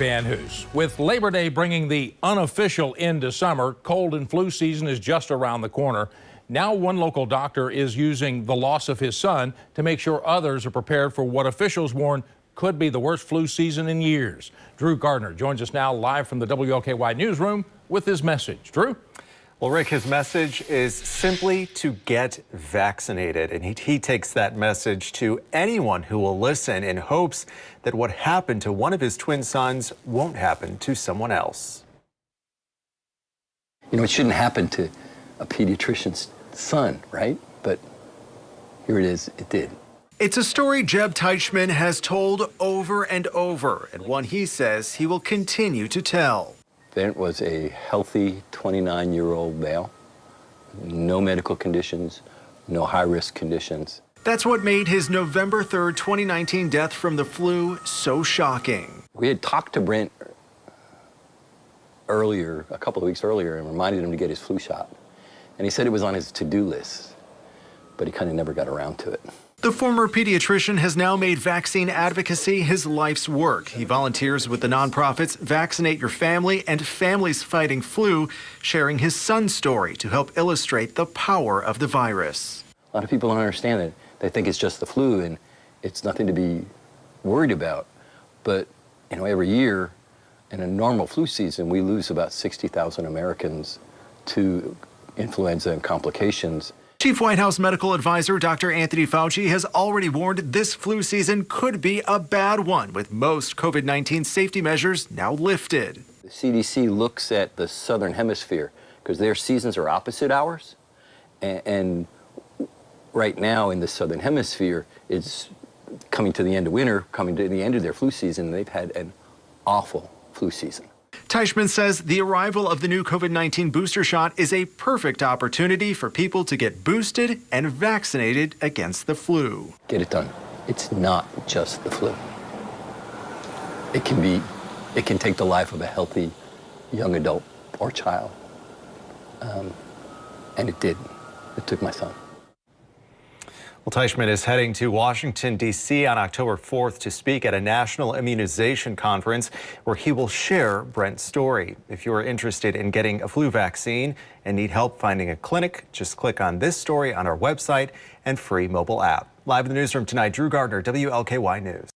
Van Hoos. With Labor Day bringing the unofficial end to summer, cold and flu season is just around the corner. Now, one local doctor is using the loss of his son to make sure others are prepared for what officials warn could be the worst flu season in years. Drew Gardner joins us now live from the WLKY newsroom with his message. Drew? Well, Rick, his message is simply to get vaccinated. And he, he, takes that message to anyone who will listen in hopes that what happened to one of his twin sons won't happen to someone else. You know, it shouldn't happen to a pediatrician's son, right? But here it is, it did. It's a story Jeb Teichman has told over and over, and one he says he will continue to tell. Brent was a healthy 29 year old male, no medical conditions, no high risk conditions. That's what made his November 3rd, 2019 death from the flu so shocking. We had talked to Brent earlier, a couple of weeks earlier, and reminded him to get his flu shot. And he said it was on his to do list, but he kind of never got around to it. The former pediatrician has now made vaccine advocacy his life's work. He volunteers with the nonprofits Vaccinate Your Family and Families Fighting Flu, sharing his son's story to help illustrate the power of the virus. A lot of people don't understand it. They think it's just the flu and it's nothing to be worried about. But, you know, every year in a normal flu season, we lose about 60,000 Americans to influenza and complications. Chief White House medical advisor Dr. Anthony Fauci has already warned this flu season could be a bad one, with most COVID 19 safety measures now lifted. The CDC looks at the southern hemisphere because their seasons are opposite ours. And, and right now in the southern hemisphere, it's coming to the end of winter, coming to the end of their flu season. They've had an awful flu season. Teichman says the arrival of the new COVID 19 booster shot is a perfect opportunity for people to get boosted and vaccinated against the flu. Get it done. It's not just the flu. It can be, it can take the life of a healthy young adult or child. Um, and it did. It took my son. Well, Teichman is heading to Washington, D.C. on October 4th to speak at a national immunization conference where he will share Brent's story. If you are interested in getting a flu vaccine and need help finding a clinic, just click on this story on our website and free mobile app. Live in the newsroom tonight, Drew Gardner, WLKY News.